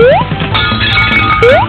Ooh!